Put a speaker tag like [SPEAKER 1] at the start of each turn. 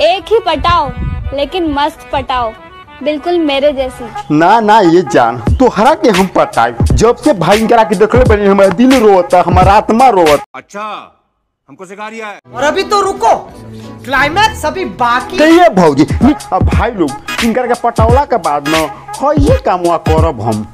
[SPEAKER 1] एक ही पटाओ लेकिन मस्त पटाओ। बिल्कुल मेरे जैसी।
[SPEAKER 2] ना ना ये जान। तोहरा के हम पटाई जब से भाई करा के देखले बनी हमारा दिल रोता हमारा आत्मा रोता।
[SPEAKER 3] अच्छा हमको सिखा रिया है।
[SPEAKER 4] और अभी तो रुको। क्लाइमैक्स अभी बाकी।
[SPEAKER 2] तो कहिए भौजी अब भाई लोग इनकर के पटौला के बाद न हो ये कामवा करब हम।